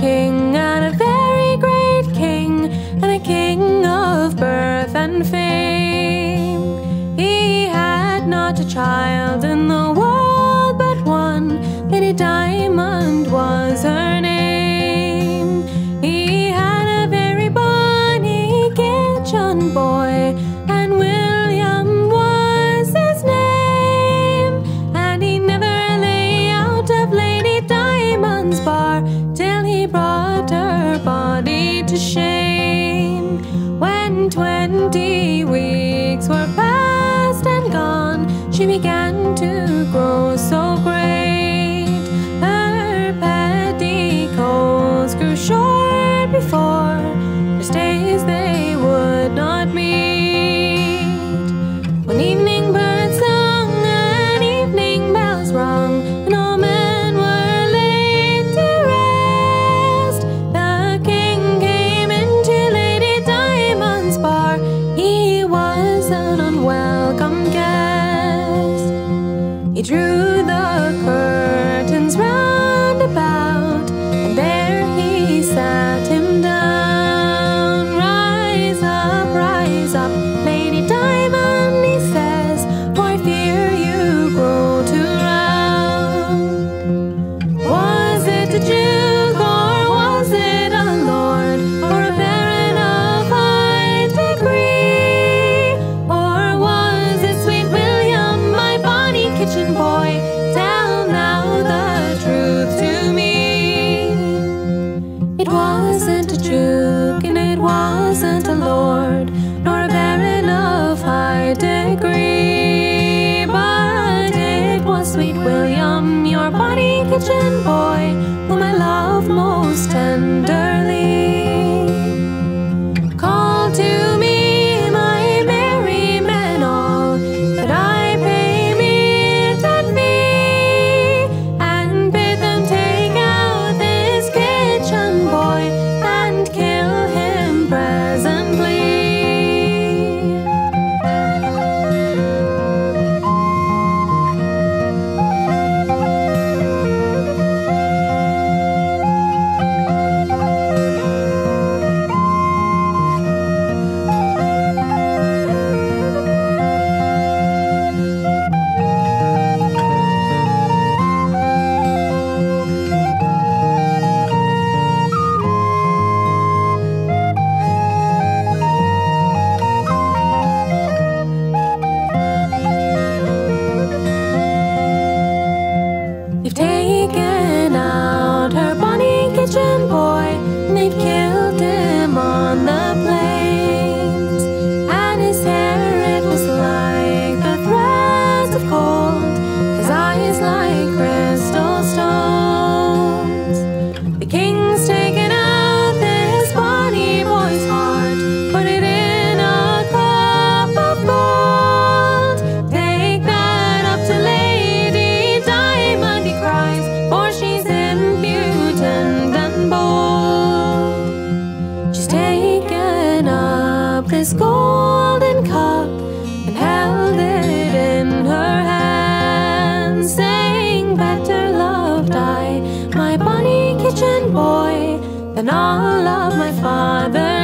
king and a very great king and a king of birth and fame. He had not a child in the world but one, Lady Diamond was her name. He had a very bonny kitchen boy. twenty weeks were past and gone, she began drew kitchen boy, whom I love most tenderly. this golden cup and held it in her hand, saying, Better loved I my bunny kitchen boy than all of my father's.